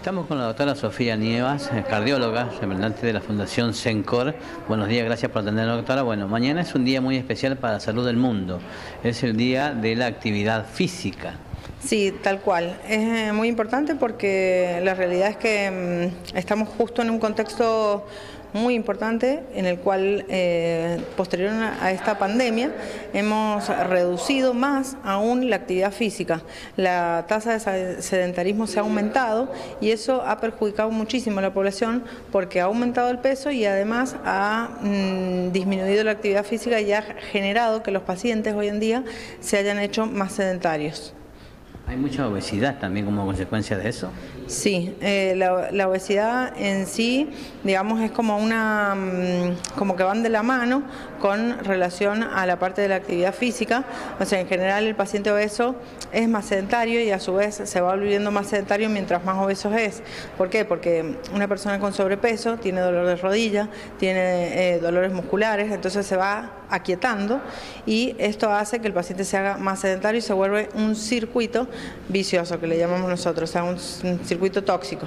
Estamos con la doctora Sofía Nievas, eh, cardióloga, representante de la Fundación Sencor. Buenos días, gracias por atendernos, doctora. Bueno, mañana es un día muy especial para la salud del mundo. Es el día de la actividad física. Sí, tal cual. Es eh, muy importante porque la realidad es que mm, estamos justo en un contexto muy importante en el cual eh, posterior a esta pandemia hemos reducido más aún la actividad física. La tasa de sedentarismo se ha aumentado y eso ha perjudicado muchísimo a la población porque ha aumentado el peso y además ha mm, disminuido la actividad física y ha generado que los pacientes hoy en día se hayan hecho más sedentarios. ¿Hay mucha obesidad también como consecuencia de eso? Sí, eh, la, obesidad en sí, digamos, es como una, mm, como que van de la mano con relación a la parte de la actividad física. O sea, en general el paciente obeso es más sedentario y a su vez se va volviendo más sedentario mientras más obeso es. ¿Por qué? Porque una persona con sobrepeso tiene dolor de rodilla, tiene eh, dolores musculares, entonces se va aquietando y esto hace que el paciente se haga más sedentario y se vuelve un circuito vicioso, que le llamamos nosotros, o sea, un, circuito tóxico.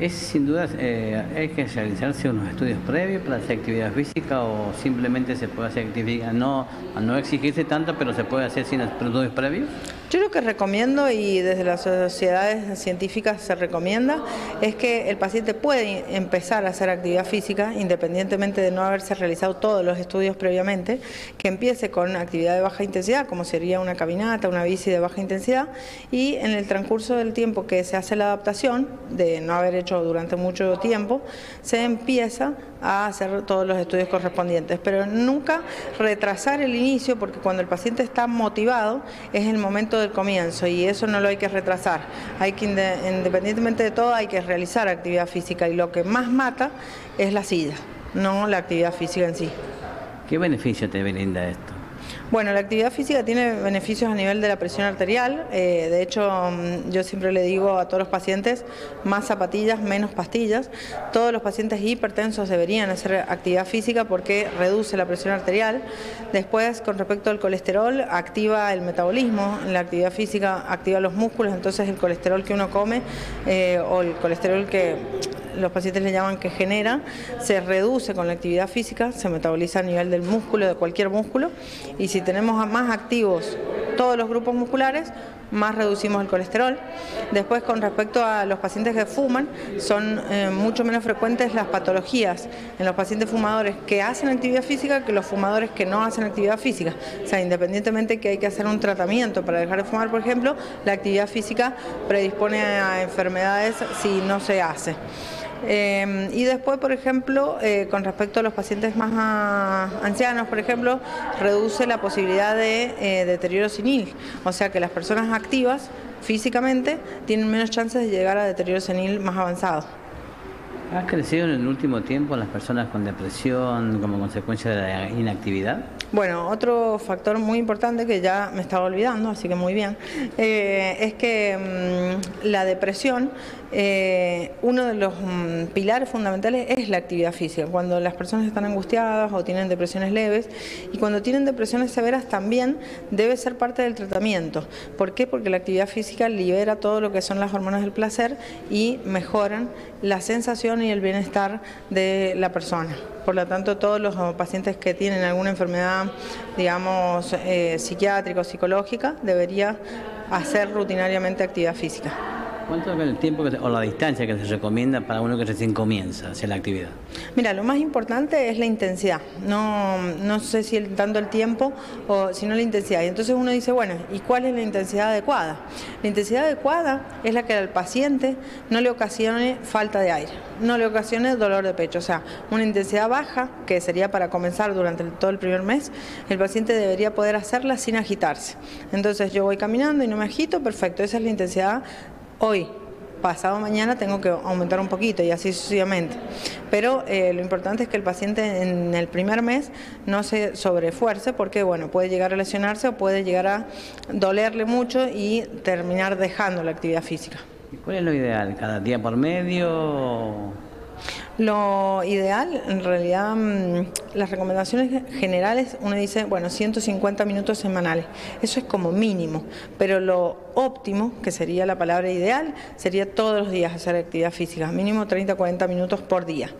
Es sin duda, eh, hay que realizarse unos estudios previos para hacer actividad física o simplemente se puede hacer actividad, no, no exigirse tanto, pero se puede hacer sin estudios previos. Yo lo que recomiendo y desde las sociedades científicas se recomienda es que el paciente puede empezar a hacer actividad física independientemente de no haberse realizado todos los estudios previamente, que empiece con actividad de baja intensidad como sería una caminata, una bici de baja intensidad y en el transcurso del tiempo que se hace la adaptación de no haber hecho durante mucho tiempo, se empieza a hacer todos los estudios correspondientes, pero nunca retrasar el inicio porque cuando el paciente está motivado es el momento del comienzo y eso no lo hay que retrasar. Hay que independientemente de todo hay que realizar actividad física y lo que más mata es la sida, no la actividad física en sí. ¿Qué beneficio te brinda esto? Bueno, la actividad física tiene beneficios a nivel de la presión arterial. Eh, de hecho, mm, yo siempre le digo a todos los pacientes, más zapatillas, menos pastillas. Todos los pacientes hipertensos deberían hacer actividad física porque reduce la presión arterial. Después, con respecto al colesterol, activa el metabolismo. La actividad física activa los músculos, entonces el colesterol que uno come eh, o el colesterol que los pacientes le llaman que genera, se reduce con la actividad física, se metaboliza a nivel del músculo, de cualquier músculo, y si tenemos más activos todos los grupos musculares, más reducimos el colesterol. Después, con respecto a los pacientes que fuman, son eh, mucho menos frecuentes las patologías en los pacientes fumadores que hacen actividad física que los fumadores que no hacen actividad física. O sea, independientemente que hay que hacer un tratamiento para dejar de fumar, por ejemplo, la actividad física predispone a enfermedades si no se hace. Eh, y después, por ejemplo, eh, con respecto a los pacientes más ancianos, por ejemplo, reduce la posibilidad de eh, deterioro senil. O sea que las personas activas físicamente tienen menos chances de llegar a deterioro senil más avanzado. ¿Ha crecido en el último tiempo las personas con depresión como consecuencia de la inactividad? Bueno, otro factor muy importante que ya me estaba olvidando, así que muy bien, eh, es que mm, la depresión, eh, uno de los mm, pilares fundamentales es la actividad física. Cuando las personas están angustiadas o tienen depresiones leves y cuando tienen depresiones severas también debe ser parte del tratamiento. ¿Por qué? Porque la actividad física libera todo lo que son las hormonas del placer y mejoran la sensación y el bienestar de la persona. Por lo tanto, todos los pacientes que tienen alguna enfermedad, digamos, eh, psiquiátrica o psicológica, debería hacer rutinariamente actividad física. ¿Cuánto es el tiempo o la distancia que se recomienda para uno que recién comienza hacer la actividad? Mira, lo más importante es la intensidad. No, no sé si tanto el tiempo o sino la intensidad. Y entonces uno dice, bueno, ¿y cuál es la intensidad adecuada? La intensidad adecuada es la que al paciente no le ocasione falta de aire, no le ocasione dolor de pecho. O sea, una intensidad baja, que sería para comenzar durante todo el primer mes, el paciente debería poder hacerla sin agitarse. Entonces yo voy caminando y no me agito, perfecto, esa es la intensidad hoy, pasado mañana tengo que aumentar un poquito y así sucesivamente. Pero eh, lo importante es que el paciente en el primer mes no se sobrefuerce porque bueno, puede llegar a lesionarse o puede llegar a dolerle mucho y terminar dejando la actividad física. ¿Y cuál es lo ideal? ¿Cada día por medio? Lo ideal, en realidad, mm, las recomendaciones generales, uno dice, bueno, 150 minutos semanales. Eso es como mínimo, pero lo óptimo, que sería la palabra ideal, sería todos los días hacer actividad física, mínimo 30-40 minutos por día.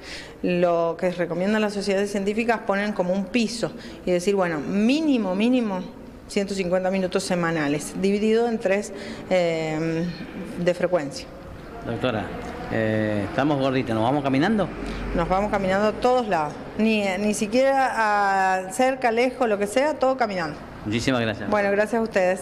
Lo que recomiendan las sociedades científicas ponen como un piso y decir, bueno, mínimo, mínimo 150 minutos semanales, dividido en tres eh, de frecuencia. Doctora, eh, estamos gorditos, ¿nos vamos caminando? Nos vamos caminando a todos lados, ni, ni siquiera a cerca, lejos, lo que sea, todo caminando. Muchísimas gracias. Bueno, gracias a ustedes.